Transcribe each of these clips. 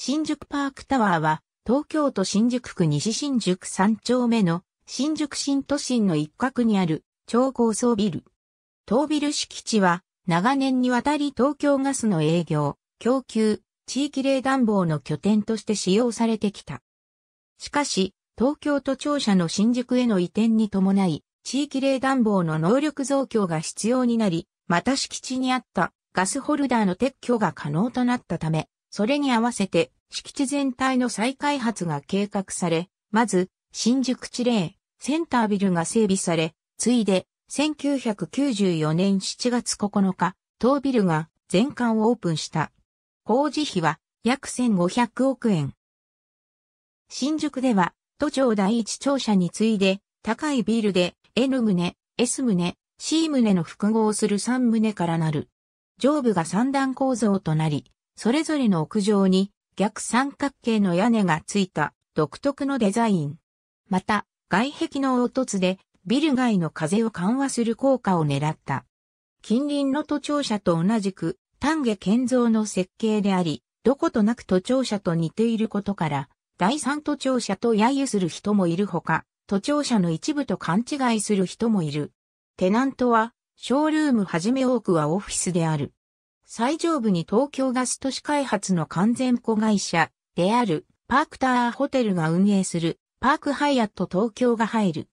新宿パークタワーは、東京都新宿区西新宿3丁目の新宿新都心の一角にある超高層ビル。当ビル敷地は長年にわたり東京ガスの営業、供給、地域冷暖房の拠点として使用されてきた。しかし、東京都庁舎の新宿への移転に伴い、地域冷暖房の能力増強が必要になり、また敷地にあったガスホルダーの撤去が可能となったため、それに合わせて敷地全体の再開発が計画され、まず、新宿地霊、センタービルが整備され、ついで、1994年7月9日、当ビルが全館をオープンした。工事費は約1500億円。新宿では、都庁第一庁舎に次いで、高いビルで N 棟、S 棟、C 棟の複合する3棟からなる。上部が三段構造となり、それぞれの屋上に逆三角形の屋根がついた独特のデザイン。また、外壁の凹凸でビル街の風を緩和する効果を狙った。近隣の都庁舎と同じく丹下建造の設計であり、どことなく都庁舎と似ていることから、第三都庁舎と揶揄する人もいるほか、都庁舎の一部と勘違いする人もいる。テナントは、ショールームはじめ多くはオフィスである。最上部に東京ガス都市開発の完全子会社であるパークターホテルが運営するパークハイアット東京が入る。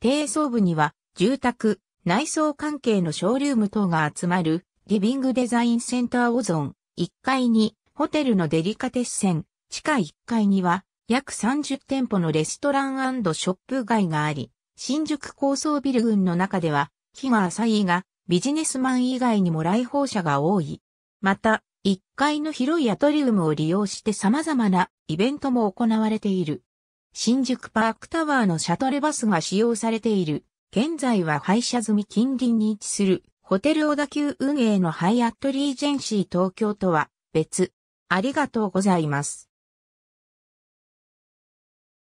低層部には住宅、内装関係のショールーム等が集まるリビングデザインセンターオゾン。1階にホテルのデリカテッセン。地下1階には約30店舗のレストランショップ街があり、新宿高層ビル群の中では、木が浅いがビジネスマン以外にも来訪者が多い。また、1階の広いアトリウムを利用して様々なイベントも行われている。新宿パークタワーのシャトルバスが使用されている。現在は廃車済み近隣に位置するホテル小田急運営のハイアットリージェンシー東京とは別。ありがとうございます。